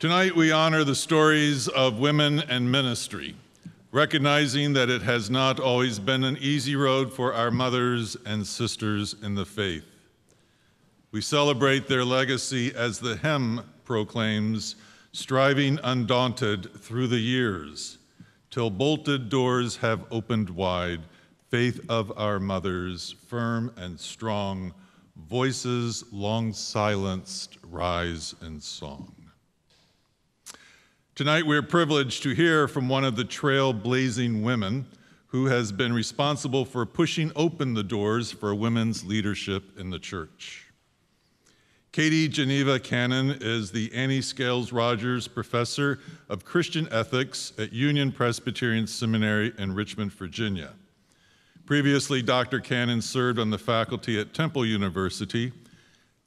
Tonight, we honor the stories of women and ministry, recognizing that it has not always been an easy road for our mothers and sisters in the faith. We celebrate their legacy as the hymn proclaims, striving undaunted through the years, till bolted doors have opened wide, faith of our mothers, firm and strong, voices long silenced rise in song. Tonight, we're privileged to hear from one of the trailblazing women who has been responsible for pushing open the doors for women's leadership in the church. Katie Geneva Cannon is the Annie Scales Rogers Professor of Christian Ethics at Union Presbyterian Seminary in Richmond, Virginia. Previously, Dr. Cannon served on the faculty at Temple University,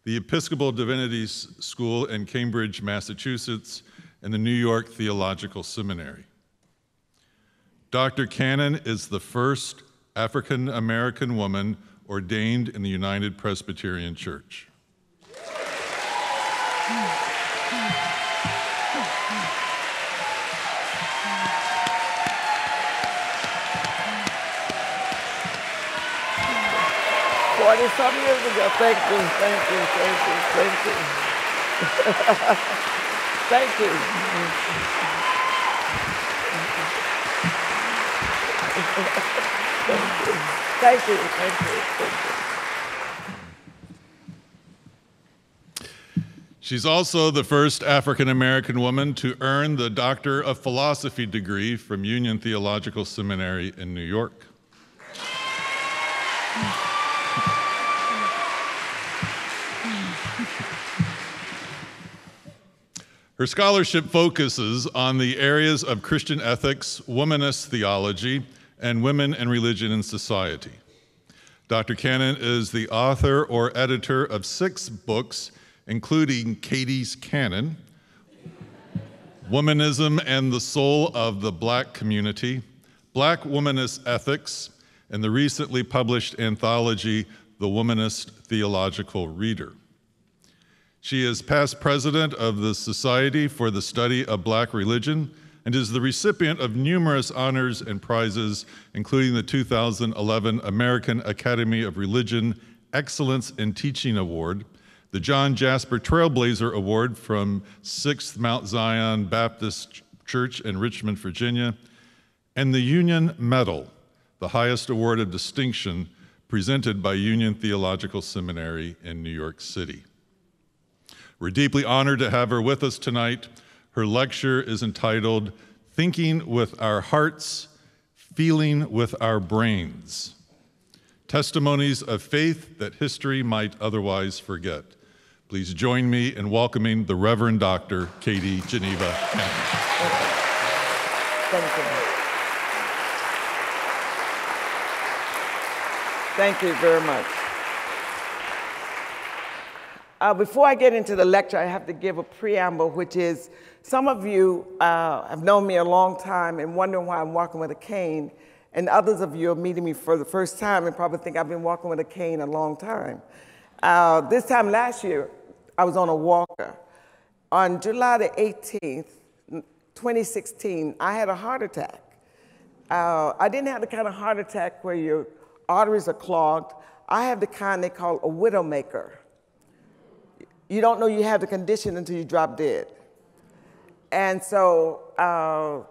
the Episcopal Divinity School in Cambridge, Massachusetts, and the New York Theological Seminary. Dr. Cannon is the first African American woman ordained in the United Presbyterian Church. Forty some years ago. Thank you, thank you, thank you, thank you. Thank you. Thank you. Thank you. She's also the first African American woman to earn the Doctor of Philosophy degree from Union Theological Seminary in New York. Her scholarship focuses on the areas of Christian ethics, womanist theology, and women and religion in society. Dr. Cannon is the author or editor of six books, including Katie's Canon, Womanism and the Soul of the Black Community, Black Womanist Ethics, and the recently published anthology, The Womanist Theological Reader. She is past president of the Society for the Study of Black Religion and is the recipient of numerous honors and prizes, including the 2011 American Academy of Religion Excellence in Teaching Award, the John Jasper Trailblazer Award from 6th Mount Zion Baptist Church in Richmond, Virginia, and the Union Medal, the highest award of distinction presented by Union Theological Seminary in New York City. We're deeply honored to have her with us tonight. Her lecture is entitled Thinking with Our Hearts, Feeling with Our Brains Testimonies of Faith That History Might Otherwise Forget. Please join me in welcoming the Reverend Dr. Katie Geneva Thank you. Thank you very much. Uh, before I get into the lecture, I have to give a preamble, which is some of you uh, have known me a long time and wondering why I'm walking with a cane, and others of you are meeting me for the first time and probably think I've been walking with a cane a long time. Uh, this time last year, I was on a walker. On July the 18th, 2016, I had a heart attack. Uh, I didn't have the kind of heart attack where your arteries are clogged. I have the kind they call a widowmaker you don't know you have the condition until you drop dead. And so uh,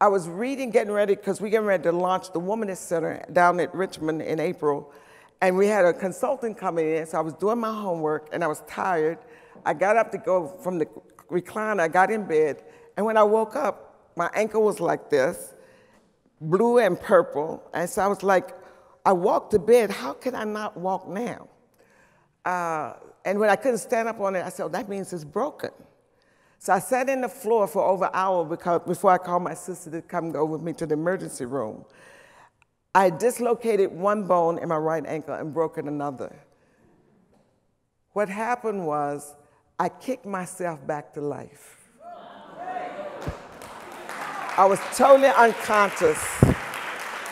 I was reading, getting ready, because we're getting ready to launch the Womanist Center down at Richmond in April. And we had a consultant coming in, so I was doing my homework and I was tired. I got up to go from the recliner, I got in bed, and when I woke up, my ankle was like this, blue and purple. And so I was like, I walked to bed, how can I not walk now? Uh, and when I couldn't stand up on it, I said, oh, that means it's broken. So I sat in the floor for over an hour because, before I called my sister to come go with me to the emergency room. I dislocated one bone in my right ankle and broken another. What happened was I kicked myself back to life. I was totally unconscious.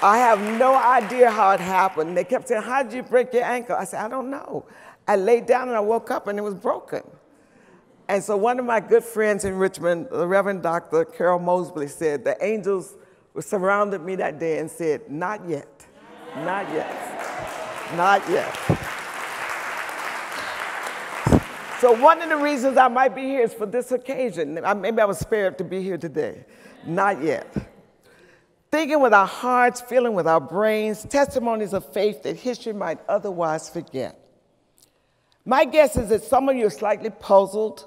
I have no idea how it happened. They kept saying, How'd you break your ankle? I said, I don't know. I laid down and I woke up and it was broken. And so one of my good friends in Richmond, the Reverend Dr. Carol Mosley, said the angels surrounded me that day and said, Not yet, not yet, not yet. So one of the reasons I might be here is for this occasion. Maybe I was spared to be here today. Not yet. Thinking with our hearts, feeling with our brains, testimonies of faith that history might otherwise forget. My guess is that some of you are slightly puzzled,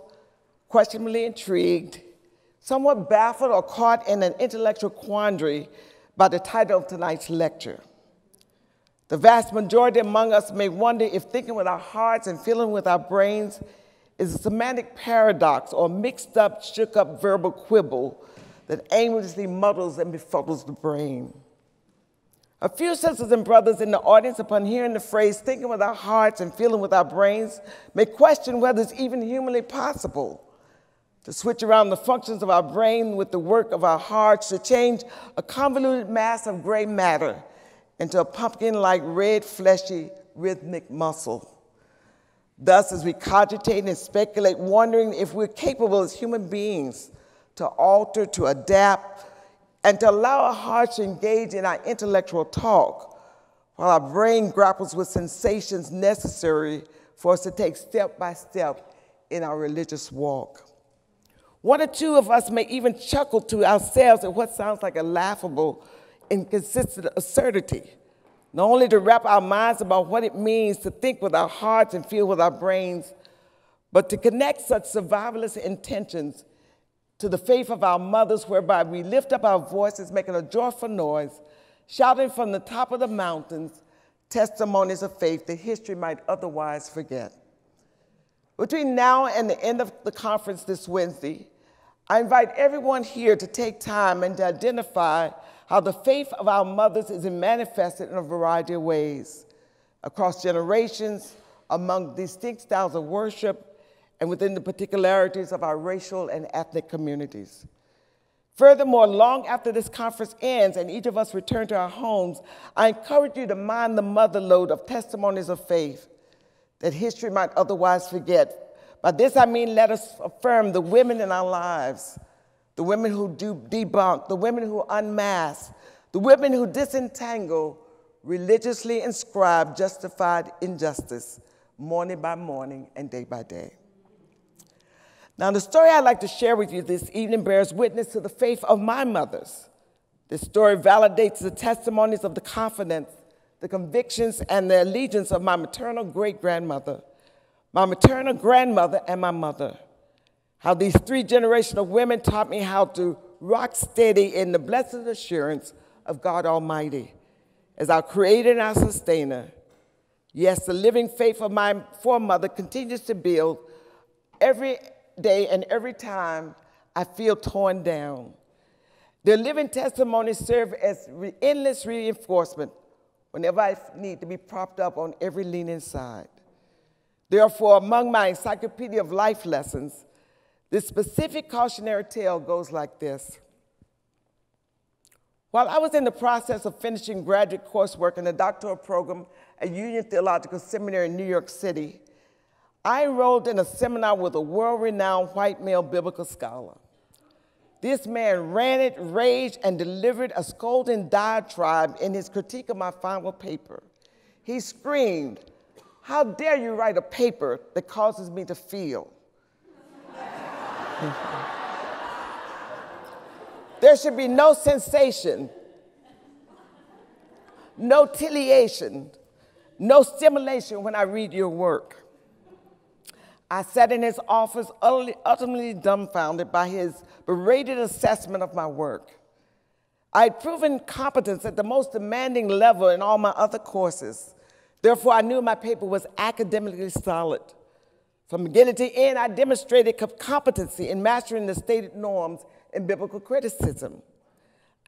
questionably intrigued, somewhat baffled or caught in an intellectual quandary by the title of tonight's lecture. The vast majority among us may wonder if thinking with our hearts and feeling with our brains is a semantic paradox or mixed up, shook up verbal quibble that aimlessly muddles and befuddles the brain. A few sisters and brothers in the audience, upon hearing the phrase thinking with our hearts and feeling with our brains, may question whether it's even humanly possible to switch around the functions of our brain with the work of our hearts to change a convoluted mass of gray matter into a pumpkin like red, fleshy, rhythmic muscle. Thus, as we cogitate and speculate, wondering if we're capable as human beings to alter, to adapt, and to allow our hearts to engage in our intellectual talk while our brain grapples with sensations necessary for us to take step by step in our religious walk. One or two of us may even chuckle to ourselves at what sounds like a laughable, inconsistent absurdity not only to wrap our minds about what it means to think with our hearts and feel with our brains, but to connect such survivalist intentions to the faith of our mothers, whereby we lift up our voices, making a joyful noise, shouting from the top of the mountains testimonies of faith that history might otherwise forget. Between now and the end of the conference this Wednesday, I invite everyone here to take time and to identify how the faith of our mothers is manifested in a variety of ways across generations, among distinct styles of worship, and within the particularities of our racial and ethnic communities. Furthermore, long after this conference ends and each of us return to our homes, I encourage you to mind the mother lode of testimonies of faith that history might otherwise forget. By this I mean, let us affirm the women in our lives the women who do debunk, the women who unmask, the women who disentangle religiously inscribed justified injustice morning by morning and day by day. Now, the story I'd like to share with you this evening bears witness to the faith of my mothers. This story validates the testimonies of the confidence, the convictions, and the allegiance of my maternal great grandmother, my maternal grandmother, and my mother how these three generational women taught me how to rock steady in the blessed assurance of God Almighty as our creator and our sustainer. Yes, the living faith of my foremother continues to build every day and every time I feel torn down. Their living testimonies serve as re endless reinforcement whenever I need to be propped up on every leaning side. Therefore, among my encyclopedia of life lessons, the specific cautionary tale goes like this. While I was in the process of finishing graduate coursework in the doctoral program at Union Theological Seminary in New York City, I enrolled in a seminar with a world renowned white male biblical scholar. This man ranted, raged, and delivered a scolding diatribe in his critique of my final paper. He screamed, How dare you write a paper that causes me to feel? there should be no sensation, no titillation, no stimulation when I read your work. I sat in his office utterly, dumbfounded by his berated assessment of my work. I had proven competence at the most demanding level in all my other courses. Therefore, I knew my paper was academically solid. From beginning to end, I demonstrated competency in mastering the stated norms in biblical criticism.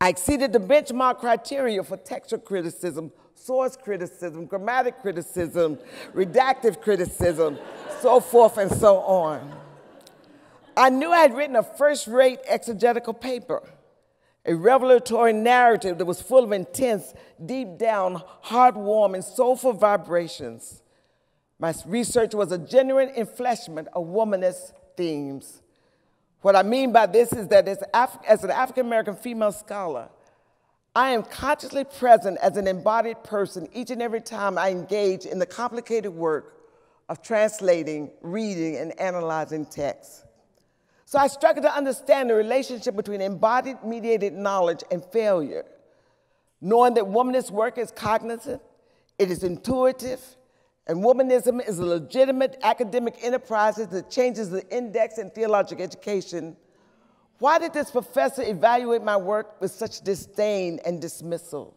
I exceeded the benchmark criteria for textual criticism, source criticism, grammatic criticism, redactive criticism, so forth and so on. I knew I had written a first rate exegetical paper, a revelatory narrative that was full of intense, deep down, heartwarming, soulful vibrations. My research was a genuine enfleshment of womanist themes. What I mean by this is that as, Af- as an African American female scholar, I am consciously present as an embodied person each and every time I engage in the complicated work of translating, reading, and analyzing texts. So I struggle to understand the relationship between embodied mediated knowledge and failure, knowing that womanist work is cognizant, it is intuitive, and womanism is a legitimate academic enterprise that changes the index in theological education. Why did this professor evaluate my work with such disdain and dismissal?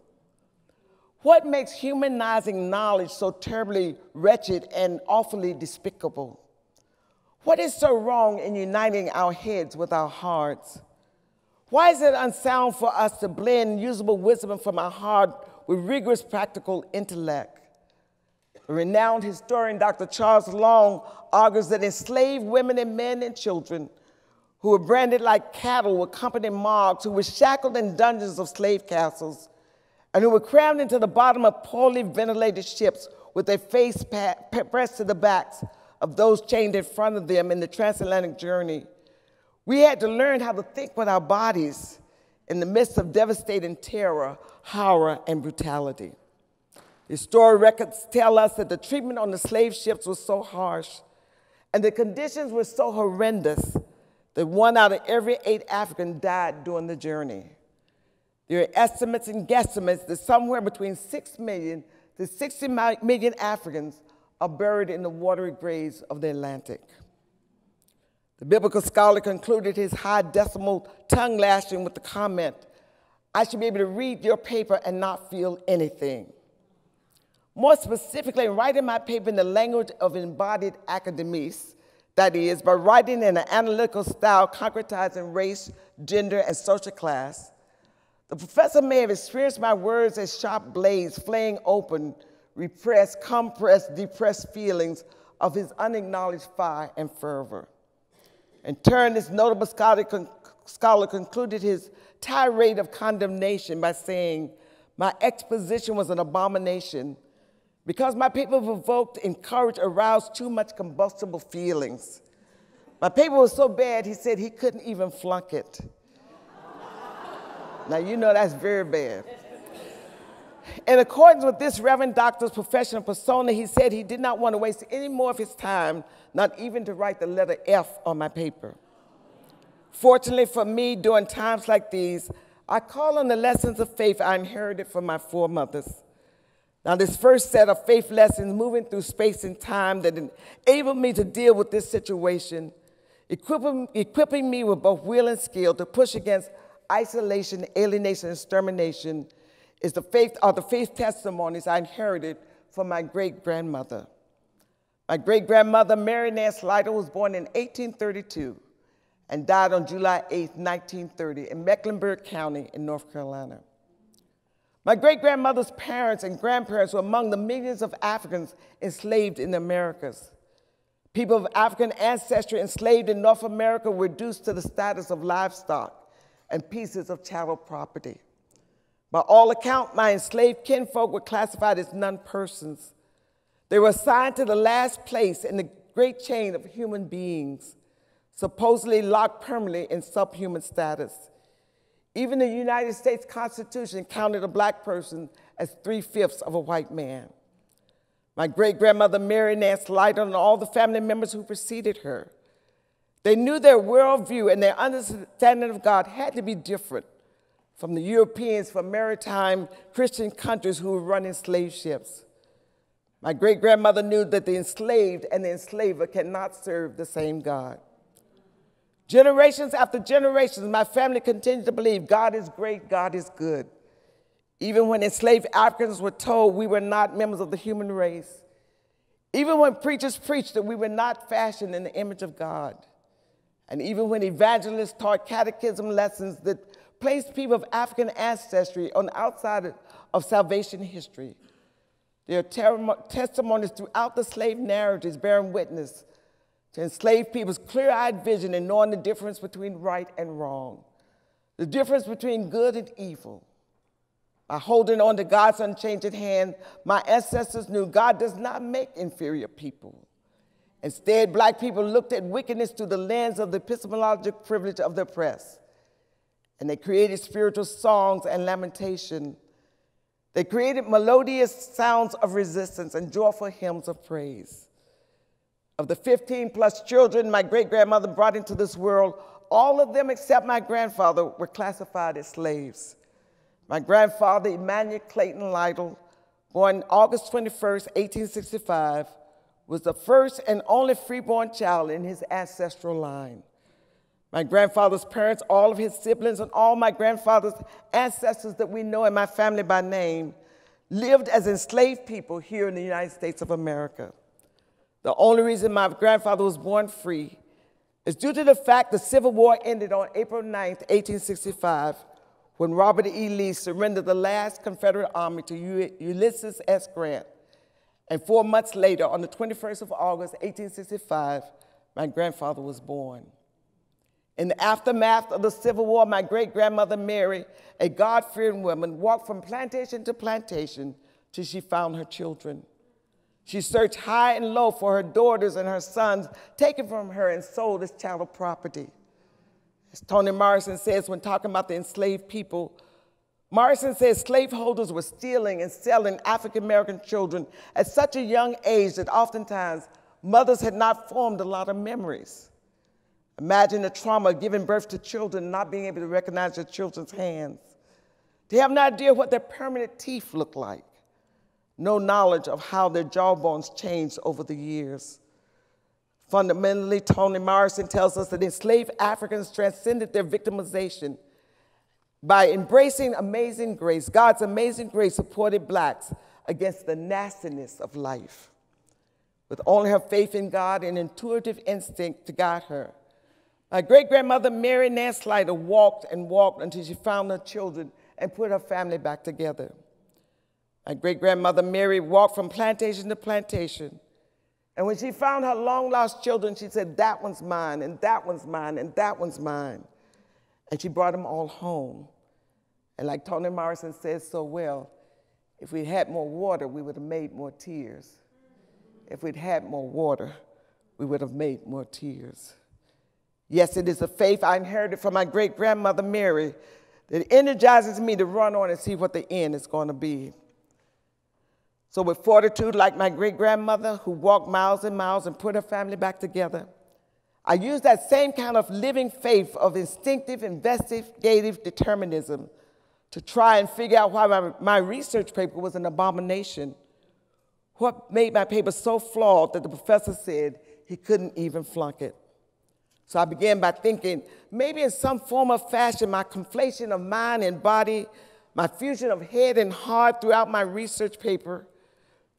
What makes humanizing knowledge so terribly wretched and awfully despicable? What is so wrong in uniting our heads with our hearts? Why is it unsound for us to blend usable wisdom from our heart with rigorous practical intellect? The renowned historian Dr. Charles Long argues that enslaved women and men and children who were branded like cattle were company marks, who were shackled in dungeons of slave castles, and who were crammed into the bottom of poorly ventilated ships with their face pressed to the backs of those chained in front of them in the transatlantic journey. We had to learn how to think with our bodies in the midst of devastating terror, horror, and brutality. The story records tell us that the treatment on the slave ships was so harsh and the conditions were so horrendous that one out of every eight Africans died during the journey. There are estimates and guesstimates that somewhere between 6 million to 60 million Africans are buried in the watery graves of the Atlantic. The biblical scholar concluded his high decibel tongue lashing with the comment, I should be able to read your paper and not feel anything. More specifically, writing my paper in the language of embodied academies, that is, by writing in an analytical style concretizing race, gender, and social class, the professor may have experienced my words as sharp blades flaying open repressed, compressed, depressed feelings of his unacknowledged fire and fervor. In turn, this notable scholar, con scholar concluded his tirade of condemnation by saying, My exposition was an abomination because my paper provoked, encouraged, aroused too much combustible feelings. My paper was so bad, he said he couldn't even flunk it. now, you know that's very bad. In accordance with this Reverend Doctor's professional persona, he said he did not want to waste any more of his time, not even to write the letter F on my paper. Fortunately for me, during times like these, I call on the lessons of faith I inherited from my foremothers. Now, this first set of faith lessons moving through space and time that enabled me to deal with this situation, equipping, equipping me with both will and skill to push against isolation, alienation, and extermination is the faith, are the faith testimonies I inherited from my great grandmother. My great grandmother, Mary Nance Lytle, was born in 1832 and died on July 8, 1930, in Mecklenburg County in North Carolina. My great grandmother's parents and grandparents were among the millions of Africans enslaved in the Americas. People of African ancestry enslaved in North America were reduced to the status of livestock and pieces of chattel property. By all accounts, my enslaved kinfolk were classified as non-persons. They were assigned to the last place in the great chain of human beings, supposedly locked permanently in subhuman status. Even the United States Constitution counted a black person as three-fifths of a white man. My great-grandmother Mary Nance Lytle and all the family members who preceded her, they knew their worldview and their understanding of God had to be different from the Europeans from maritime Christian countries who were running slave ships. My great grandmother knew that the enslaved and the enslaver cannot serve the same God. Generations after generations, my family continued to believe God is great, God is good. Even when enslaved Africans were told we were not members of the human race, even when preachers preached that we were not fashioned in the image of God, and even when evangelists taught catechism lessons that placed people of African ancestry on the outside of salvation history. There are testimonies throughout the slave narratives bearing witness to enslaved people's clear-eyed vision and knowing the difference between right and wrong, the difference between good and evil. By holding on to God's unchanging hand, my ancestors knew God does not make inferior people. Instead, black people looked at wickedness through the lens of the epistemological privilege of the oppressed. And they created spiritual songs and lamentation. They created melodious sounds of resistance and joyful hymns of praise. Of the 15 plus children my great grandmother brought into this world, all of them except my grandfather were classified as slaves. My grandfather, Emmanuel Clayton Lytle, born August 21st, 1865, was the first and only freeborn child in his ancestral line. My grandfather's parents, all of his siblings, and all my grandfather's ancestors that we know in my family by name lived as enslaved people here in the United States of America. The only reason my grandfather was born free is due to the fact the Civil War ended on April 9, 1865, when Robert E. Lee surrendered the last Confederate army to Ulysses S. Grant. And four months later, on the 21st of August, 1865, my grandfather was born. In the aftermath of the Civil War, my great grandmother Mary, a God fearing woman, walked from plantation to plantation till she found her children. She searched high and low for her daughters and her sons taken from her and sold as chattel property. As Toni Morrison says when talking about the enslaved people, Morrison says slaveholders were stealing and selling African American children at such a young age that oftentimes mothers had not formed a lot of memories. Imagine the trauma of giving birth to children not being able to recognize their children's hands. They have no idea what their permanent teeth look like no knowledge of how their jawbones changed over the years. Fundamentally, Toni Morrison tells us that enslaved Africans transcended their victimization by embracing amazing grace. God's amazing grace supported blacks against the nastiness of life. With only her faith in God and intuitive instinct to guide her, my great grandmother Mary Lytle walked and walked until she found her children and put her family back together. My great grandmother Mary walked from plantation to plantation. And when she found her long lost children, she said, That one's mine, and that one's mine, and that one's mine. And she brought them all home. And like Toni Morrison says so well, if we'd had more water, we would have made more tears. If we'd had more water, we would have made more tears. Yes, it is a faith I inherited from my great grandmother Mary that energizes me to run on and see what the end is going to be. So, with fortitude, like my great grandmother who walked miles and miles and put her family back together, I use that same kind of living faith of instinctive, investigative determinism to try and figure out why my, my research paper was an abomination. What made my paper so flawed that the professor said he couldn't even flunk it? So I began by thinking maybe in some form or fashion, my conflation of mind and body, my fusion of head and heart throughout my research paper,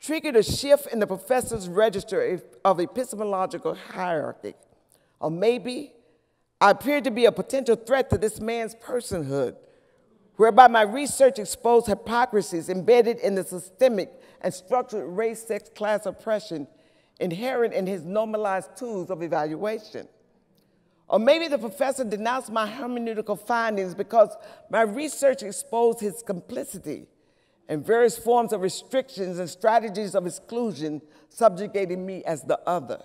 triggered a shift in the professor's register of epistemological hierarchy. Or maybe I appeared to be a potential threat to this man's personhood, whereby my research exposed hypocrisies embedded in the systemic and structured race, sex, class oppression inherent in his normalized tools of evaluation. Or maybe the professor denounced my hermeneutical findings because my research exposed his complicity and various forms of restrictions and strategies of exclusion subjugating me as the other.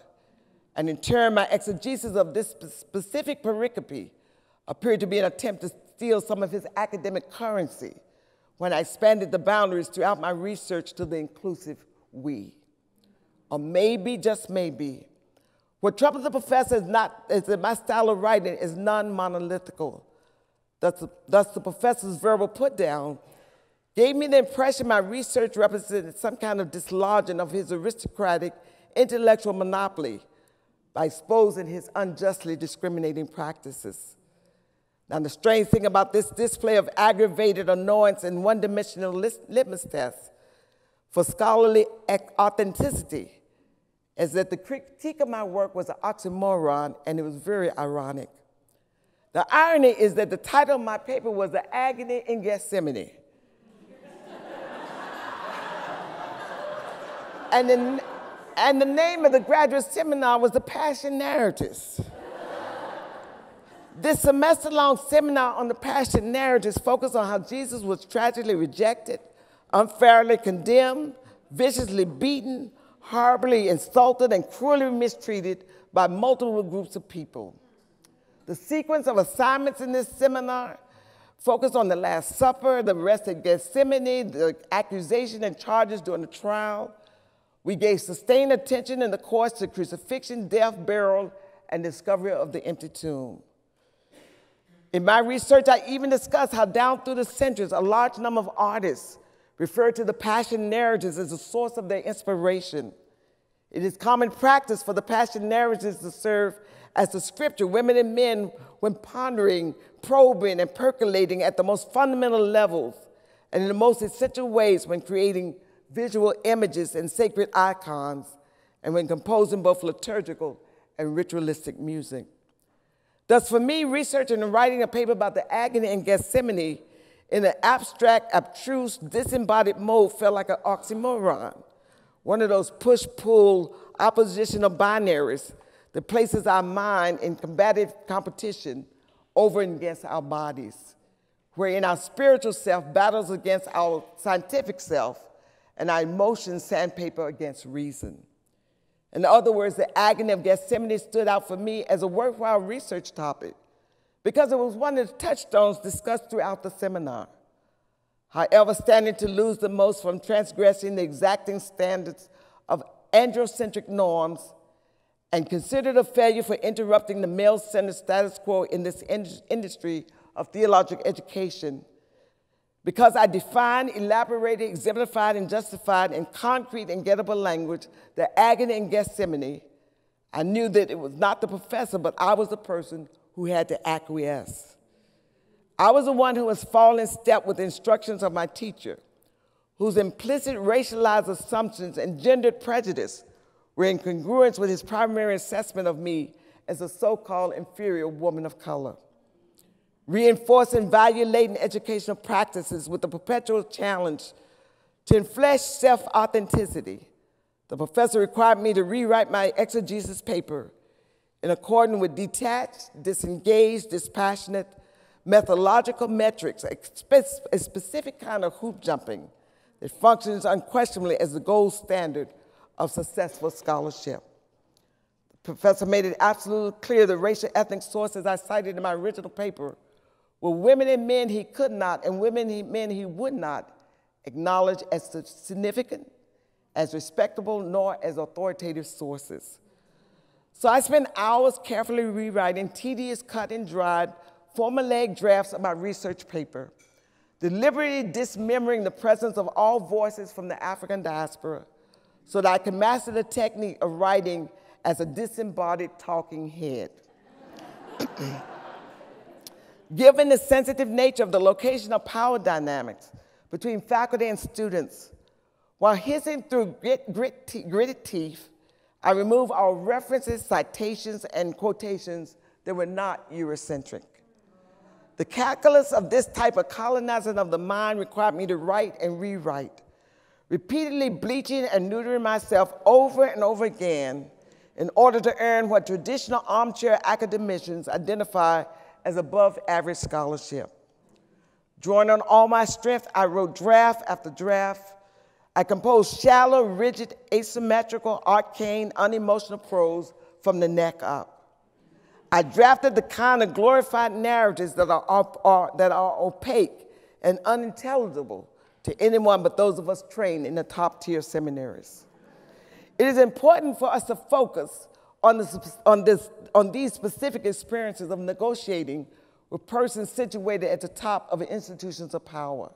And in turn, my exegesis of this specific pericope appeared to be an attempt to steal some of his academic currency when I expanded the boundaries throughout my research to the inclusive we. Or maybe, just maybe, what troubles the professor is, not, is that my style of writing is non-monolithical. Thus, thus, the professor's verbal put down gave me the impression my research represented some kind of dislodging of his aristocratic intellectual monopoly by exposing his unjustly discriminating practices. Now, the strange thing about this display of aggravated annoyance and one dimensional litmus test for scholarly authenticity is that the critique of my work was an oxymoron and it was very ironic. The irony is that the title of my paper was The Agony in Gethsemane. And the, and the name of the graduate seminar was the Passion Narratives. This semester long seminar on the Passion Narratives focused on how Jesus was tragically rejected, unfairly condemned, viciously beaten, horribly insulted and cruelly mistreated by multiple groups of people. The sequence of assignments in this seminar focused on the Last Supper, the arrest at Gethsemane, the accusation and charges during the trial. We gave sustained attention in the course to crucifixion, death, burial, and discovery of the empty tomb. In my research, I even discussed how down through the centuries, a large number of artists refer to the passion narratives as a source of their inspiration. It is common practice for the passion narratives to serve as the scripture, women and men, when pondering, probing, and percolating at the most fundamental levels and in the most essential ways when creating visual images and sacred icons, and when composing both liturgical and ritualistic music. Thus, for me, researching and writing a paper about the agony in Gethsemane in an abstract, abstruse, disembodied mode felt like an oxymoron, one of those push pull oppositional binaries that places our mind in combative competition over and against our bodies, wherein our spiritual self battles against our scientific self and our emotions sandpaper against reason. In other words, the agony of Gethsemane stood out for me as a worthwhile research topic because it was one of the touchstones discussed throughout the seminar. However, standing to lose the most from transgressing the exacting standards of androcentric norms and considered a failure for interrupting the male centered status quo in this industry of theological education. Because I defined, elaborated, exemplified, and justified in concrete and gettable language the agony in Gethsemane, I knew that it was not the professor, but I was the person who had to acquiesce. I was the one who was falling step with the instructions of my teacher, whose implicit racialized assumptions and gendered prejudice were in congruence with his primary assessment of me as a so called inferior woman of color. Reinforcing value laden educational practices with the perpetual challenge to enflesh self authenticity, the professor required me to rewrite my exegesis paper in accordance with detached, disengaged, dispassionate, methodological metrics, a specific kind of hoop jumping that functions unquestionably as the gold standard of successful scholarship. The professor made it absolutely clear the racial ethnic sources I cited in my original paper were women and men he could not, and women and men he would not acknowledge as significant, as respectable, nor as authoritative sources. So I spent hours carefully rewriting tedious, cut and dried, formulaic drafts of my research paper, deliberately dismembering the presence of all voices from the African diaspora so that I could master the technique of writing as a disembodied talking head. Given the sensitive nature of the location of power dynamics between faculty and students, while hissing through grit, grit, gritted teeth, I remove all references, citations, and quotations that were not Eurocentric. The calculus of this type of colonizing of the mind required me to write and rewrite, repeatedly bleaching and neutering myself over and over again in order to earn what traditional armchair academicians identify as above average scholarship. Drawing on all my strength, I wrote draft after draft I composed shallow, rigid, asymmetrical, arcane, unemotional prose from the neck up. I drafted the kind of glorified narratives that are, are, that are opaque and unintelligible to anyone but those of us trained in the top tier seminaries. It is important for us to focus on, on, this, on these specific experiences of negotiating with persons situated at the top of institutions of power.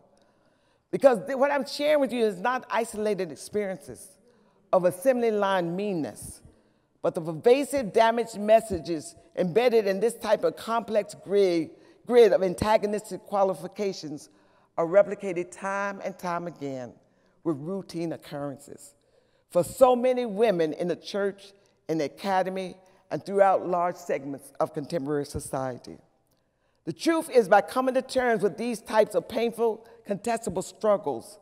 Because what I'm sharing with you is not isolated experiences of assembly line meanness, but the pervasive damaged messages embedded in this type of complex grid, grid of antagonistic qualifications are replicated time and time again with routine occurrences. For so many women in the church, in the academy, and throughout large segments of contemporary society. The truth is, by coming to terms with these types of painful, contestable struggles,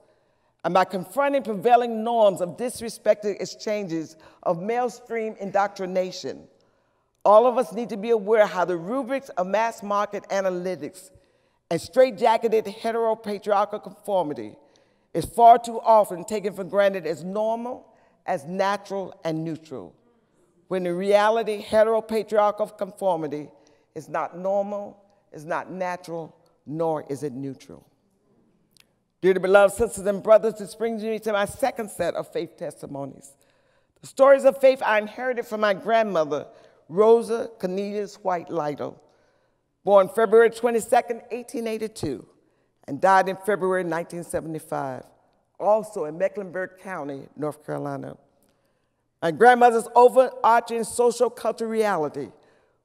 and by confronting prevailing norms of disrespected exchanges of mainstream indoctrination, all of us need to be aware how the rubrics of mass market analytics and straitjacketed heteropatriarchal conformity is far too often taken for granted as normal as natural and neutral, when in reality, heteropatriarchal conformity is not normal, is not natural, nor is it neutral. Dearly beloved sisters and brothers, this brings me to my second set of faith testimonies. The stories of faith I inherited from my grandmother, Rosa Cornelius White Lytle, born February 22, 1882, and died in February 1975, also in Mecklenburg County, North Carolina. My grandmother's overarching social cultural reality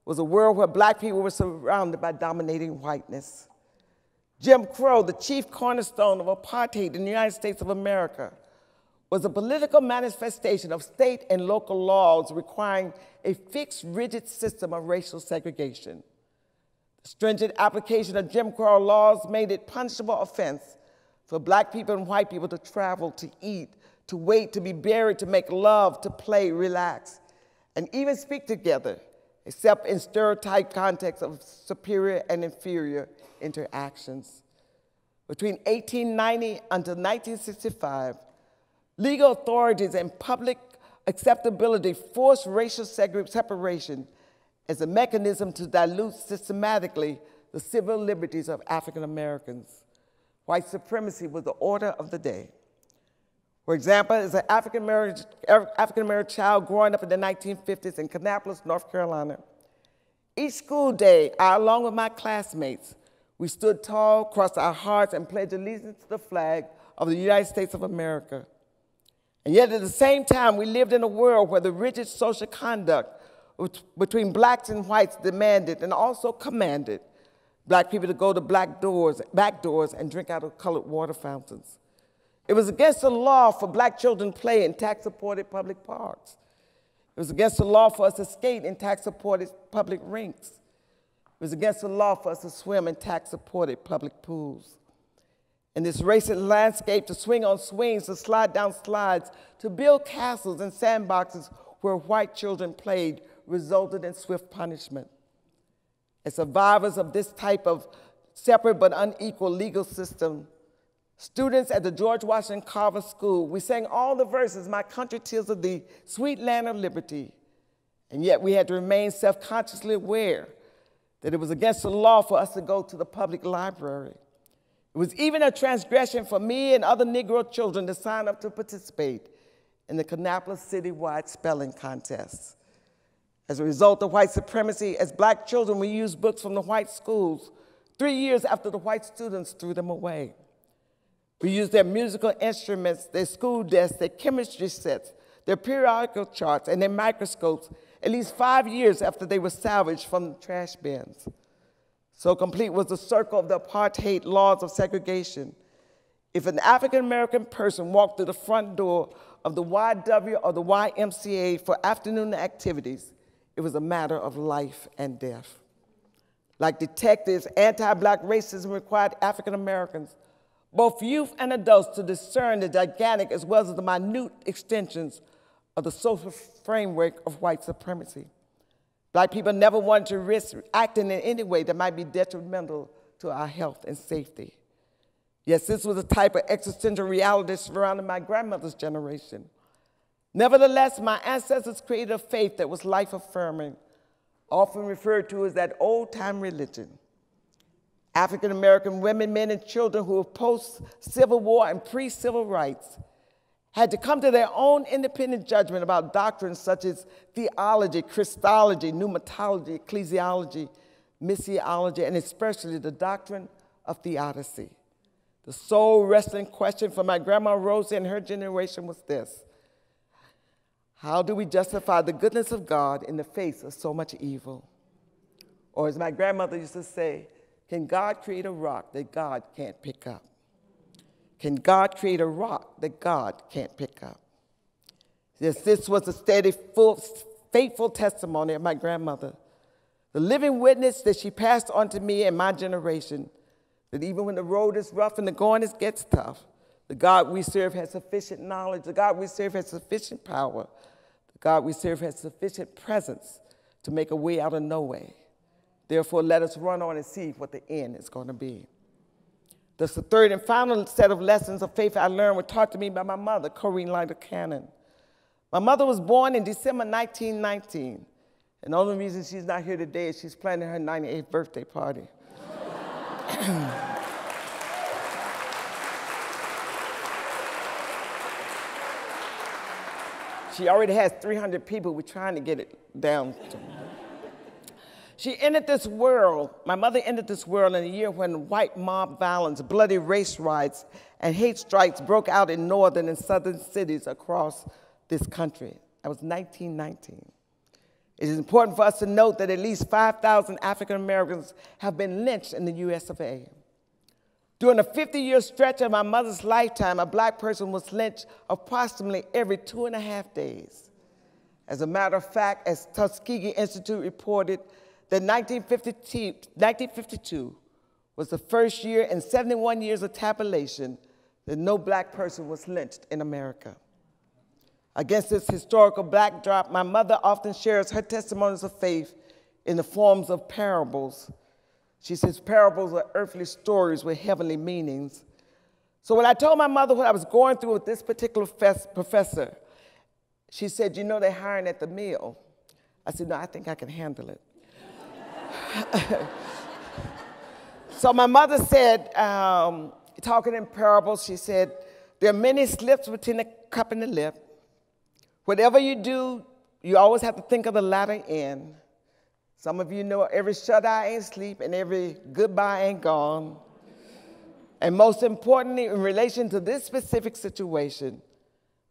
was a world where black people were surrounded by dominating whiteness. Jim Crow, the chief cornerstone of apartheid in the United States of America, was a political manifestation of state and local laws requiring a fixed, rigid system of racial segregation. The stringent application of Jim Crow laws made it punishable offense for black people and white people to travel, to eat, to wait, to be buried, to make love, to play, relax, and even speak together, except in stereotype contexts of superior and inferior interactions. Between 1890 until 1965, legal authorities and public acceptability forced racial separation as a mechanism to dilute systematically the civil liberties of African Americans. White supremacy was the order of the day. For example, as an African American, African American child growing up in the 1950s in Kannapolis, North Carolina, each school day, I, along with my classmates, we stood tall, crossed our hearts, and pledged allegiance to the flag of the United States of America. And yet, at the same time, we lived in a world where the rigid social conduct between blacks and whites demanded and also commanded black people to go to black doors, back doors and drink out of colored water fountains. It was against the law for black children to play in tax-supported public parks. It was against the law for us to skate in tax-supported public rinks. It was against the law for us to swim in tax-supported public pools. In this racist landscape, to swing on swings, to slide down slides, to build castles and sandboxes where white children played resulted in swift punishment. As survivors of this type of separate but unequal legal system, students at the George Washington Carver School, we sang all the verses, My Country Tis of Thee, Sweet Land of Liberty. And yet we had to remain self-consciously aware that it was against the law for us to go to the public library. It was even a transgression for me and other Negro children to sign up to participate in the Kannapolis citywide spelling contest. As a result of white supremacy, as black children, we used books from the white schools three years after the white students threw them away. We used their musical instruments, their school desks, their chemistry sets, their periodical charts, and their microscopes at least five years after they were salvaged from the trash bins. So complete was the circle of the apartheid laws of segregation. If an African American person walked through the front door of the YW or the YMCA for afternoon activities, it was a matter of life and death. Like detectives, anti-black racism required African Americans, both youth and adults, to discern the gigantic as well as the minute extensions of the social framework of white supremacy. Black people never wanted to risk acting in any way that might be detrimental to our health and safety. Yes, this was a type of existential reality surrounding my grandmother's generation. Nevertheless, my ancestors created a faith that was life affirming, often referred to as that old time religion. African American women, men, and children who were post Civil War and pre civil rights had to come to their own independent judgment about doctrines such as theology, Christology, pneumatology, ecclesiology, missiology, and especially the doctrine of theodicy. The soul wrestling question for my grandma Rosie and her generation was this how do we justify the goodness of God in the face of so much evil? Or as my grandmother used to say, can God create a rock that God can't pick up? Can God create a rock that God can't pick up? Yes, this was a steady, full, faithful testimony of my grandmother, the living witness that she passed on to me and my generation, that even when the road is rough and the going is, gets tough, the God we serve has sufficient knowledge. The God we serve has sufficient power. The God we serve has sufficient presence to make a way out of no way. Therefore, let us run on and see what the end is going to be. That's the third and final set of lessons of faith I learned were taught to me by my mother, Corrine Lytle Cannon. My mother was born in December 1919, and the only reason she's not here today is she's planning her 98th birthday party. she already has 300 people. We're trying to get it down. To. She ended this world, my mother ended this world in a year when white mob violence, bloody race riots, and hate strikes broke out in northern and southern cities across this country. That was 1919. It is important for us to note that at least 5,000 African Americans have been lynched in the US of A. During a 50 year stretch of my mother's lifetime, a black person was lynched approximately every two and a half days. As a matter of fact, as Tuskegee Institute reported, that 1952, 1952 was the first year in 71 years of tabulation that no black person was lynched in America. Against this historical backdrop, my mother often shares her testimonies of faith in the forms of parables. She says parables are earthly stories with heavenly meanings. So when I told my mother what I was going through with this particular professor, she said, You know, they're hiring at the mill. I said, No, I think I can handle it. so my mother said, um, talking in parables, she said, there are many slips between the cup and the lip. Whatever you do, you always have to think of the latter end. Some of you know every shut eye ain't sleep and every goodbye ain't gone. And most importantly, in relation to this specific situation,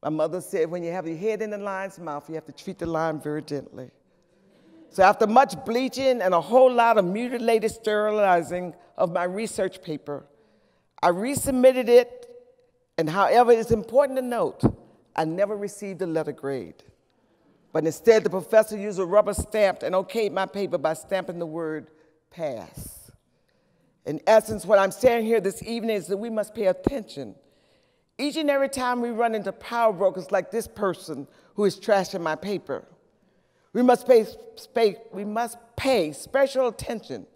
my mother said when you have your head in the lion's mouth, you have to treat the lion very gently. So after much bleaching and a whole lot of mutilated sterilizing of my research paper, I resubmitted it, and however, it's important to note, I never received a letter grade. But instead, the professor used a rubber stamp and okayed my paper by stamping the word pass. In essence, what I'm saying here this evening is that we must pay attention. Each and every time we run into power brokers like this person who is trashing my paper, we must pay, pay, we must pay special attention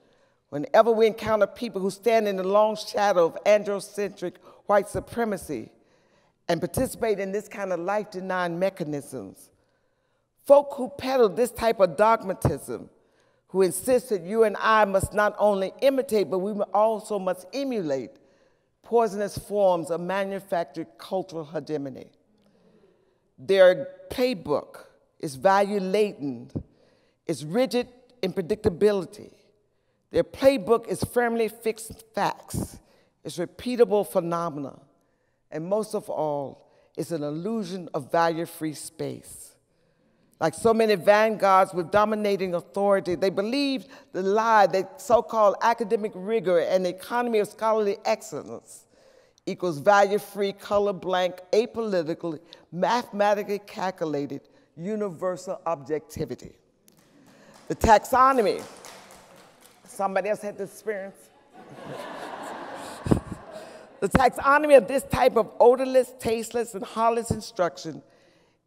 whenever we encounter people who stand in the long shadow of androcentric white supremacy and participate in this kind of life denying mechanisms. Folk who peddle this type of dogmatism, who insist that you and I must not only imitate, but we also must emulate poisonous forms of manufactured cultural hegemony. Their playbook it's value laden. It's rigid in predictability. Their playbook is firmly fixed facts. It's repeatable phenomena. And most of all, it's an illusion of value-free space. Like so many vanguards with dominating authority, they believe the lie that so-called academic rigor and the economy of scholarly excellence equals value-free, color-blank, apolitical, mathematically calculated, universal objectivity. The taxonomy, somebody else had this experience? the taxonomy of this type of odorless, tasteless, and heartless instruction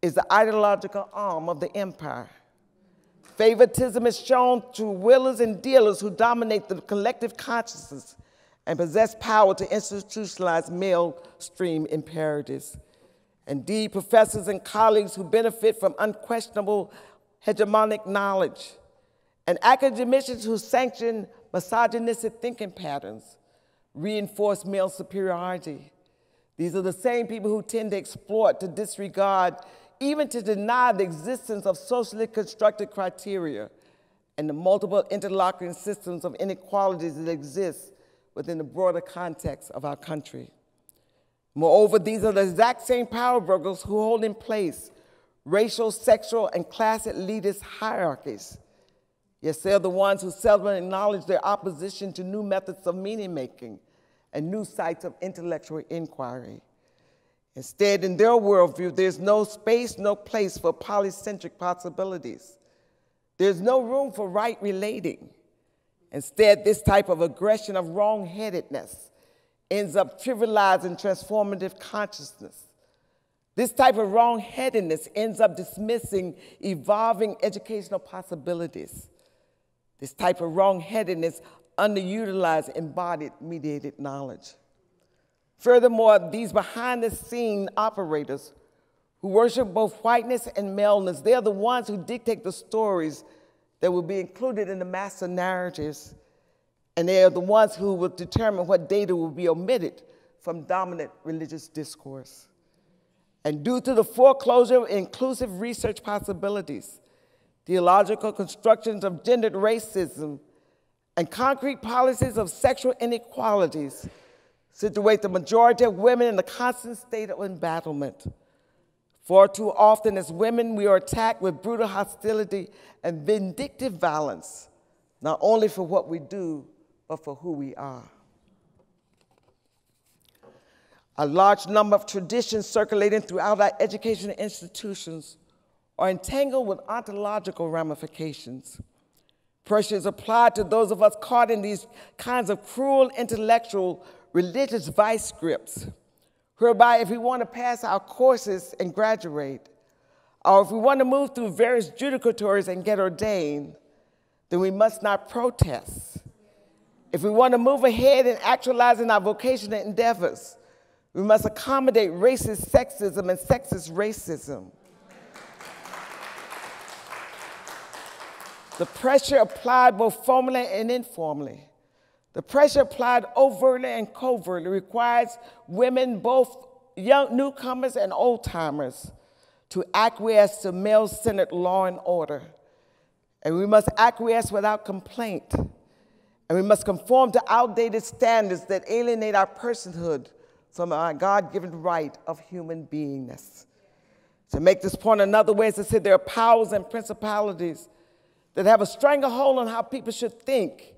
is the ideological arm of the empire. Favoritism is shown to willers and dealers who dominate the collective consciousness and possess power to institutionalize mainstream imperatives. Indeed, professors and colleagues who benefit from unquestionable hegemonic knowledge, and academicians who sanction misogynistic thinking patterns reinforce male superiority. These are the same people who tend to exploit, to disregard, even to deny the existence of socially constructed criteria and the multiple interlocking systems of inequalities that exist within the broader context of our country. Moreover, these are the exact same power brokers who hold in place racial, sexual, and class elitist hierarchies. Yes, they're the ones who seldom acknowledge their opposition to new methods of meaning making and new sites of intellectual inquiry. Instead, in their worldview, there's no space, no place for polycentric possibilities. There's no room for right relating. Instead, this type of aggression of wrongheadedness ends up trivializing transformative consciousness. This type of wrongheadedness ends up dismissing evolving educational possibilities. This type of wrongheadedness underutilizes embodied mediated knowledge. Furthermore, these behind the scene operators who worship both whiteness and maleness. They're the ones who dictate the stories that will be included in the master narratives. And they are the ones who will determine what data will be omitted from dominant religious discourse. And due to the foreclosure of inclusive research possibilities, theological constructions of gendered racism, and concrete policies of sexual inequalities situate the majority of women in a constant state of embattlement. Far too often, as women, we are attacked with brutal hostility and vindictive violence, not only for what we do, but for who we are. A large number of traditions circulating throughout our educational institutions are entangled with ontological ramifications. Pressure is applied to those of us caught in these kinds of cruel intellectual religious vice scripts, whereby if we want to pass our courses and graduate, or if we want to move through various judicatories and get ordained, then we must not protest. If we want to move ahead in actualizing our vocational endeavors, we must accommodate racist sexism and sexist racism. The pressure applied both formally and informally. The pressure applied overtly and covertly requires women, both young newcomers and old timers, to acquiesce to male centered law and order. And we must acquiesce without complaint. And we must conform to outdated standards that alienate our personhood from our God given right of human beingness. To make this point another way is to say there are powers and principalities that have a stranglehold on how people should think,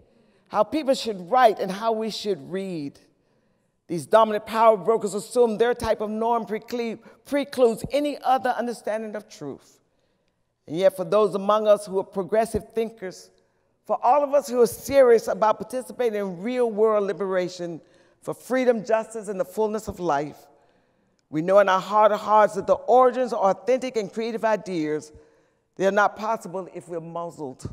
how people should write, and how we should read. These dominant power brokers assume their type of norm precludes any other understanding of truth. And yet, for those among us who are progressive thinkers, for all of us who are serious about participating in real world liberation for freedom, justice, and the fullness of life, we know in our heart of hearts that the origins of authentic and creative ideas they're not possible if we're muzzled.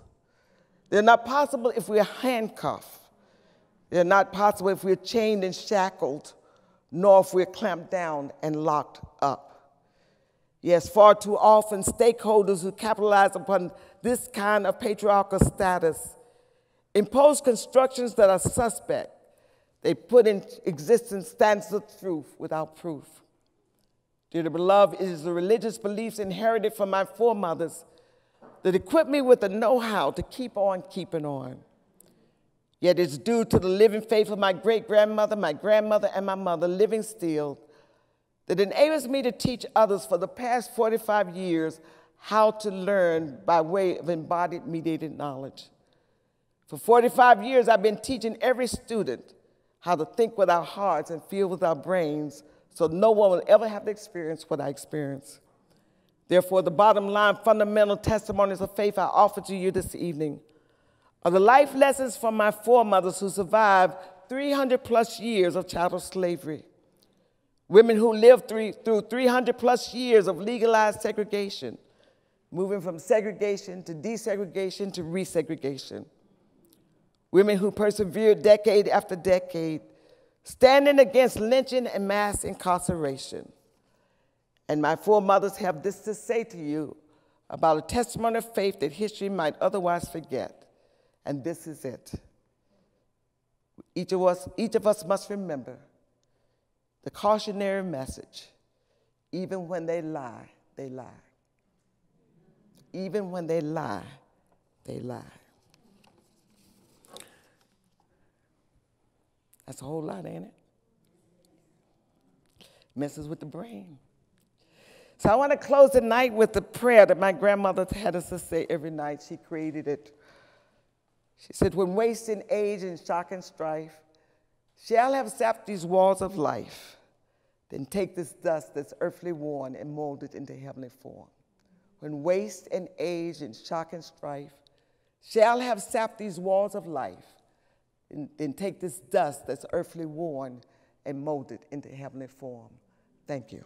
They're not possible if we're handcuffed. They're not possible if we're chained and shackled, nor if we're clamped down and locked. Yes, far too often, stakeholders who capitalize upon this kind of patriarchal status impose constructions that are suspect. They put in existence standards of truth without proof. Dear beloved, it is the religious beliefs inherited from my foremothers that equipped me with the know how to keep on keeping on. Yet it's due to the living faith of my great grandmother, my grandmother, and my mother living still that enables me to teach others for the past 45 years how to learn by way of embodied mediated knowledge. For 45 years, I've been teaching every student how to think with our hearts and feel with our brains so no one will ever have to experience what I experienced. Therefore, the bottom line fundamental testimonies of faith I offer to you this evening are the life lessons from my foremothers who survived 300 plus years of chattel slavery. Women who lived through 300 plus years of legalized segregation, moving from segregation to desegregation to resegregation. Women who persevered decade after decade, standing against lynching and mass incarceration. And my foremothers have this to say to you about a testimony of faith that history might otherwise forget. And this is it. Each of us, each of us must remember the cautionary message. Even when they lie, they lie. Even when they lie, they lie. That's a whole lot, ain't it? Messes with the brain. So I want to close the night with the prayer that my grandmother had us to say every night. She created it. She said, When wasting age and shock and strife shall have sapped these walls of life, then take this dust that's earthly worn and mold it into heavenly form. When waste and age and shock and strife shall have sapped these walls of life, then, take this dust that's earthly worn and mold it into heavenly form. Thank you.